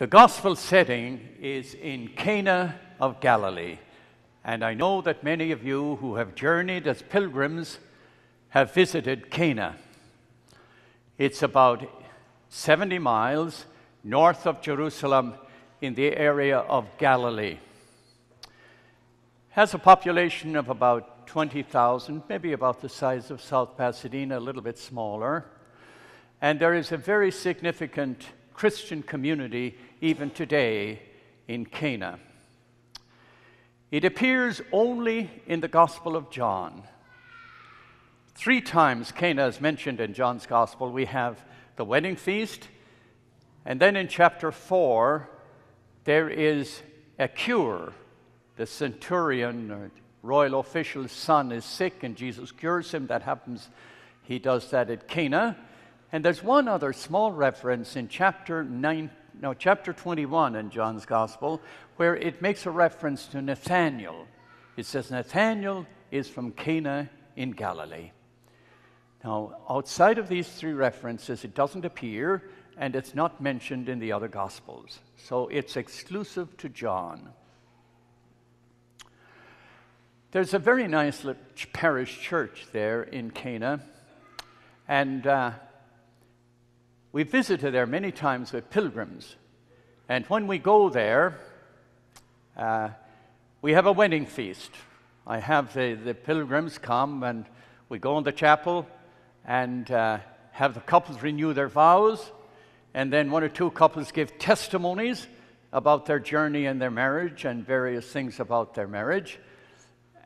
The gospel setting is in Cana of Galilee. And I know that many of you who have journeyed as pilgrims have visited Cana. It's about 70 miles north of Jerusalem in the area of Galilee. Has a population of about 20,000, maybe about the size of South Pasadena, a little bit smaller. And there is a very significant Christian community even today in Cana. It appears only in the Gospel of John. Three times Cana is mentioned in John's Gospel. We have the wedding feast, and then in chapter 4, there is a cure. The centurion royal official's son is sick, and Jesus cures him. That happens, he does that at Cana. And there's one other small reference in chapter 9, no, chapter 21 in John's Gospel, where it makes a reference to Nathanael. It says, Nathanael is from Cana in Galilee. Now, outside of these three references, it doesn't appear, and it's not mentioned in the other Gospels. So it's exclusive to John. There's a very nice parish church there in Cana, and uh, we visited there many times with pilgrims. And when we go there, uh, we have a wedding feast. I have the, the pilgrims come and we go in the chapel and uh, have the couples renew their vows. And then one or two couples give testimonies about their journey and their marriage and various things about their marriage.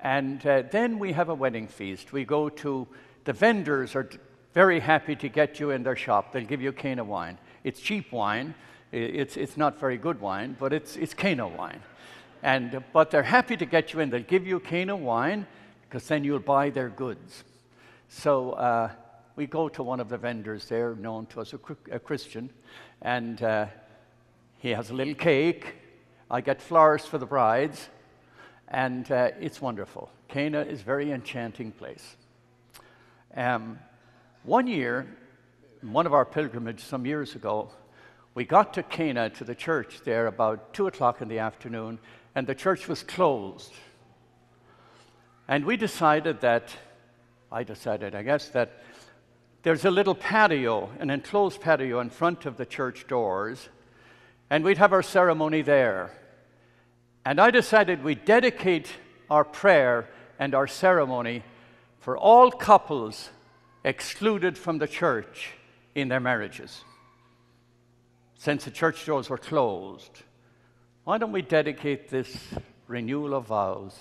And uh, then we have a wedding feast. We go to the vendors are very happy to get you in their shop. They'll give you Cana wine. It's cheap wine. It's, it's not very good wine, but it's, it's Cana wine. And, but they're happy to get you in. They'll give you Cana wine because then you'll buy their goods. So uh, we go to one of the vendors there, known to us, a, a Christian, and uh, he has a little cake. I get flowers for the brides, and uh, it's wonderful. Cana is a very enchanting place. Um, one year, one of our pilgrimages some years ago, we got to Cana to the church there about two o'clock in the afternoon, and the church was closed. And we decided that, I decided, I guess, that there's a little patio, an enclosed patio in front of the church doors, and we'd have our ceremony there. And I decided we'd dedicate our prayer and our ceremony for all couples excluded from the church in their marriages. Since the church doors were closed, why don't we dedicate this renewal of vows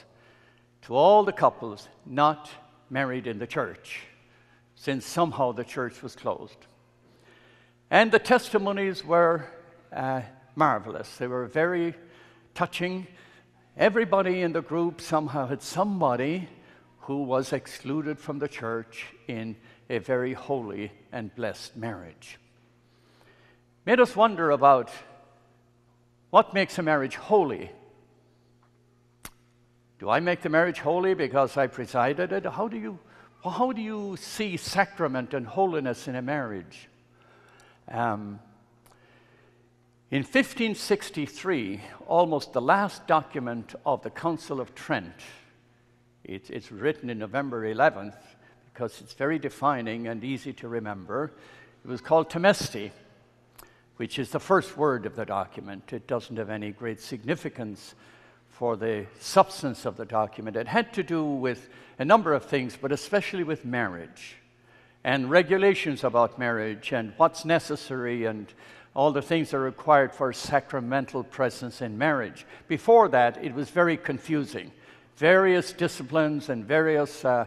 to all the couples not married in the church, since somehow the church was closed? And the testimonies were uh, marvelous. They were very touching. Everybody in the group somehow had somebody who was excluded from the church in a very holy and blessed marriage. Made us wonder about what makes a marriage holy. Do I make the marriage holy because I presided it? How do you, how do you see sacrament and holiness in a marriage? Um, in 1563, almost the last document of the Council of Trent, it, it's written in November 11th, because it's very defining and easy to remember. It was called Tametsi, which is the first word of the document. It doesn't have any great significance for the substance of the document. It had to do with a number of things, but especially with marriage and regulations about marriage and what's necessary and all the things that are required for sacramental presence in marriage. Before that, it was very confusing. Various disciplines and various uh,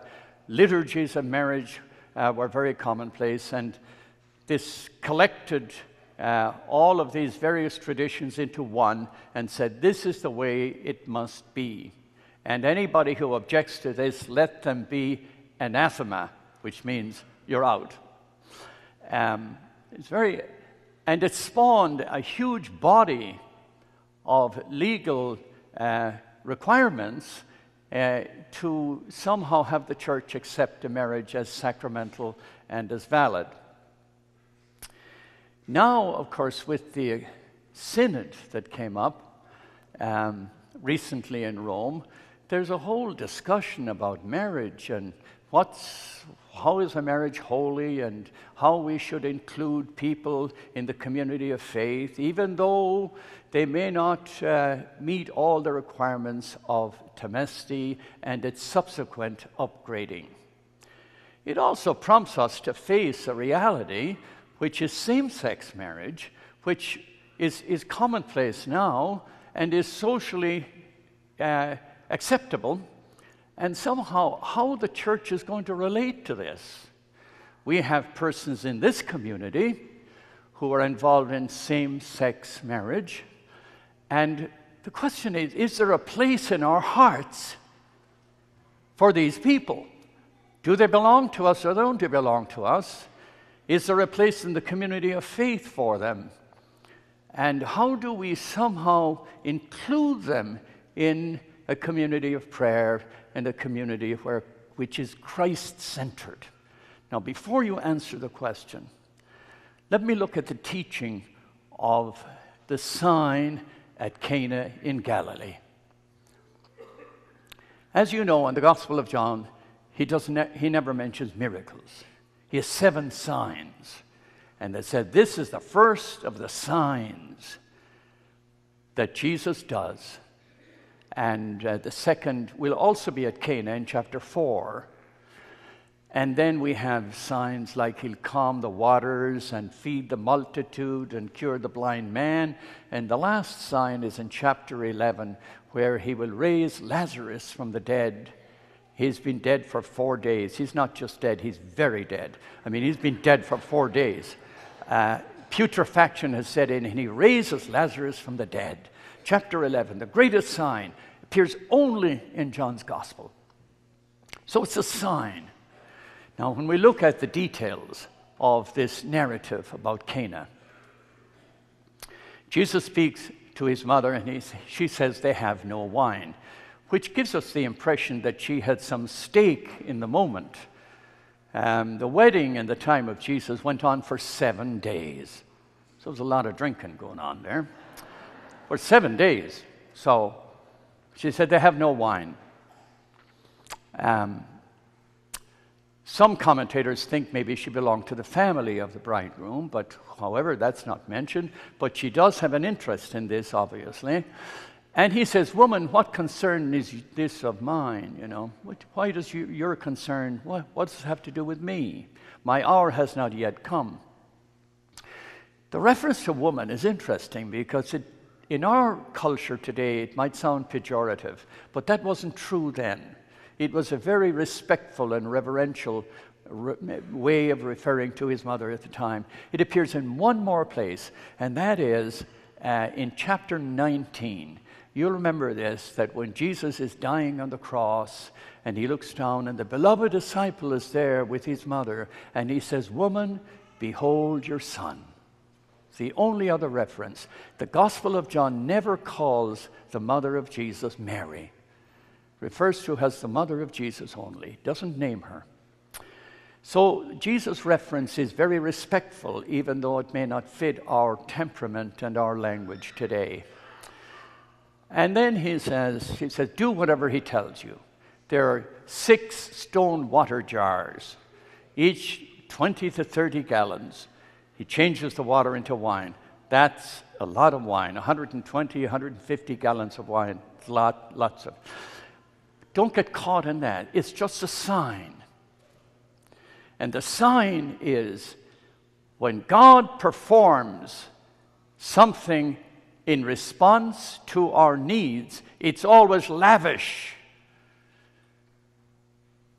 liturgies of marriage uh, were very commonplace, and this collected uh, all of these various traditions into one and said, This is the way it must be. And anybody who objects to this, let them be anathema, which means you're out. Um, it's very, and it spawned a huge body of legal uh, requirements uh, to somehow have the church accept a marriage as sacramental and as valid. Now, of course, with the synod that came up um, recently in Rome, there's a whole discussion about marriage and what's how is a marriage holy and how we should include people in the community of faith, even though they may not uh, meet all the requirements of Tametsi and its subsequent upgrading. It also prompts us to face a reality, which is same sex marriage, which is, is commonplace now and is socially uh, acceptable and somehow, how the church is going to relate to this. We have persons in this community who are involved in same sex marriage. And the question is is there a place in our hearts for these people? Do they belong to us or don't they belong to us? Is there a place in the community of faith for them? And how do we somehow include them in a community of prayer and a community where, which is Christ centered. Now, before you answer the question, let me look at the teaching of the sign at Cana in Galilee. As you know, in the Gospel of John, he, doesn't, he never mentions miracles. He has seven signs. And they said, This is the first of the signs that Jesus does and uh, the second will also be at Cana in chapter 4. And then we have signs like he'll calm the waters and feed the multitude and cure the blind man. And the last sign is in chapter 11, where he will raise Lazarus from the dead. He's been dead for four days. He's not just dead, he's very dead. I mean, he's been dead for four days. Uh, putrefaction has set in, and he raises Lazarus from the dead. Chapter 11, the greatest sign appears only in John's gospel. So it's a sign. Now, when we look at the details of this narrative about Cana, Jesus speaks to his mother and he she says they have no wine, which gives us the impression that she had some stake in the moment. Um, the wedding in the time of Jesus went on for seven days. So there was a lot of drinking going on there. For seven days. So she said, They have no wine. Um, some commentators think maybe she belonged to the family of the bridegroom, but however, that's not mentioned. But she does have an interest in this, obviously. And he says, Woman, what concern is this of mine? You know, why does you, your concern, what, what does it have to do with me? My hour has not yet come. The reference to woman is interesting because it in our culture today, it might sound pejorative, but that wasn't true then. It was a very respectful and reverential re- way of referring to his mother at the time. It appears in one more place, and that is uh, in chapter 19. You'll remember this that when Jesus is dying on the cross and he looks down, and the beloved disciple is there with his mother, and he says, Woman, behold your son the only other reference. The Gospel of John never calls the mother of Jesus Mary. Refers to her as the mother of Jesus only, doesn't name her. So Jesus' reference is very respectful, even though it may not fit our temperament and our language today. And then he says, he says, do whatever he tells you. There are six stone water jars, each 20 to 30 gallons. He changes the water into wine. That's a lot of wine 120, 150 gallons of wine. Lot, lots of. Don't get caught in that. It's just a sign. And the sign is when God performs something in response to our needs, it's always lavish.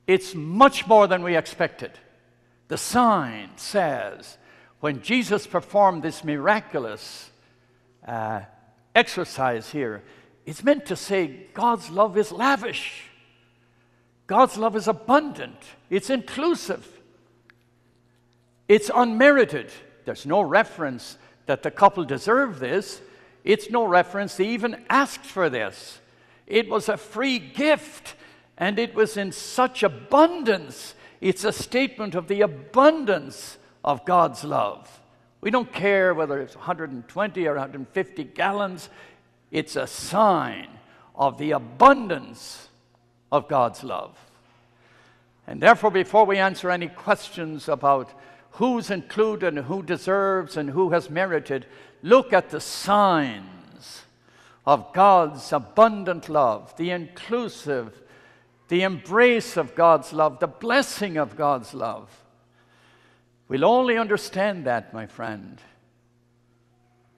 It's much more than we expected. The sign says, when Jesus performed this miraculous uh, exercise here, it's meant to say God's love is lavish. God's love is abundant. It's inclusive. It's unmerited. There's no reference that the couple deserve this. It's no reference they even asked for this. It was a free gift, and it was in such abundance. It's a statement of the abundance of God's love. We don't care whether it's 120 or 150 gallons, it's a sign of the abundance of God's love. And therefore, before we answer any questions about who's included and who deserves and who has merited, look at the signs of God's abundant love, the inclusive, the embrace of God's love, the blessing of God's love. We'll only understand that, my friend,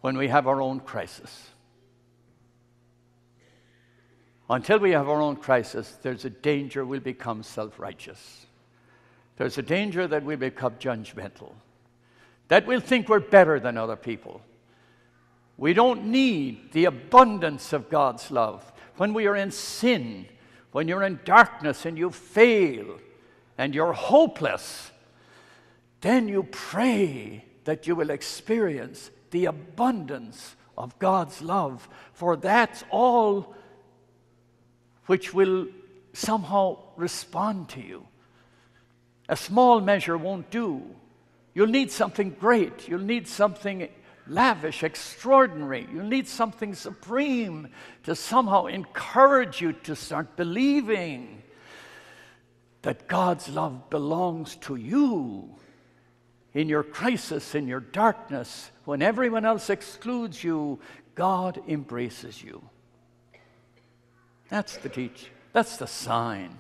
when we have our own crisis. Until we have our own crisis, there's a danger we'll become self righteous. There's a danger that we become judgmental, that we'll think we're better than other people. We don't need the abundance of God's love. When we are in sin, when you're in darkness and you fail and you're hopeless, then you pray that you will experience the abundance of God's love, for that's all which will somehow respond to you. A small measure won't do. You'll need something great. You'll need something lavish, extraordinary. You'll need something supreme to somehow encourage you to start believing that God's love belongs to you in your crisis, in your darkness, when everyone else excludes you, God embraces you. That's the teach. That's the sign.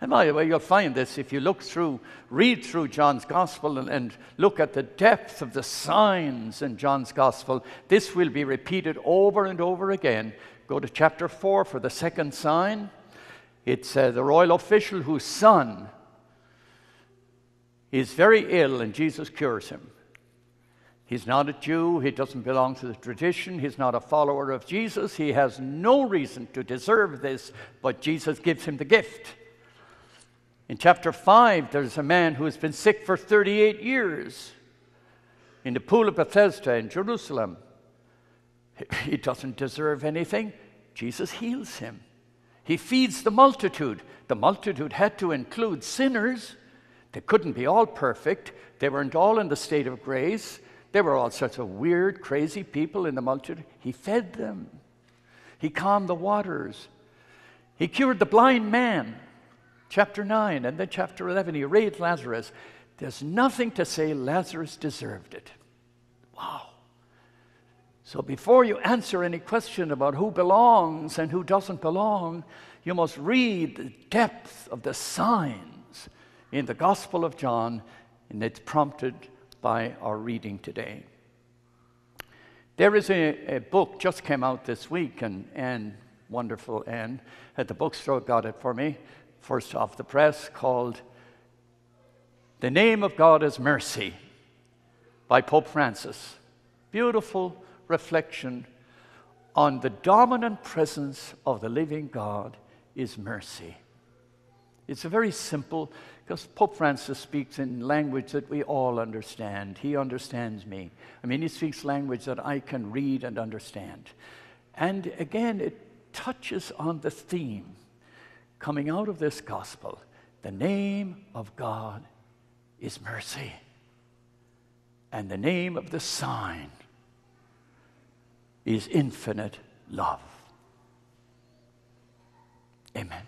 And by the way, you'll find this if you look through, read through John's Gospel and, and, look at the depth of the signs in John's Gospel. This will be repeated over and over again. Go to chapter 4 for the second sign. It's uh, the royal official whose son is very ill, and Jesus cures him. He's not a Jew. He doesn't belong to the tradition. He's not a follower of Jesus. He has no reason to deserve this, but Jesus gives him the gift. In chapter 5, there's a man who has been sick for 38 years in the pool of Bethesda in Jerusalem. He doesn't deserve anything. Jesus heals him. He feeds the multitude. The multitude had to include sinners. They couldn't be all perfect, they weren't all in the state of grace. They were all sorts of weird, crazy people in the multitude. He fed them, he calmed the waters, he cured the blind man. Chapter 9 and then chapter 11, he raised Lazarus. There's nothing to say Lazarus deserved it. Wow. So before you answer any question about who belongs and who doesn't belong, you must read the depth of the signs in the Gospel of John, and it's prompted by our reading today. There is a, a book just came out this week, and Anne, wonderful Anne, at the bookstore got it for me, first off the press, called The Name of God is Mercy by Pope Francis. Beautiful reflection on the dominant presence of the living God is mercy. It's a very simple because Pope Francis speaks in language that we all understand. He understands me. I mean, he speaks language that I can read and understand. And again, it touches on the theme coming out of this gospel the name of God is mercy, and the name of the sign is infinite love. Amen.